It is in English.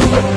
you.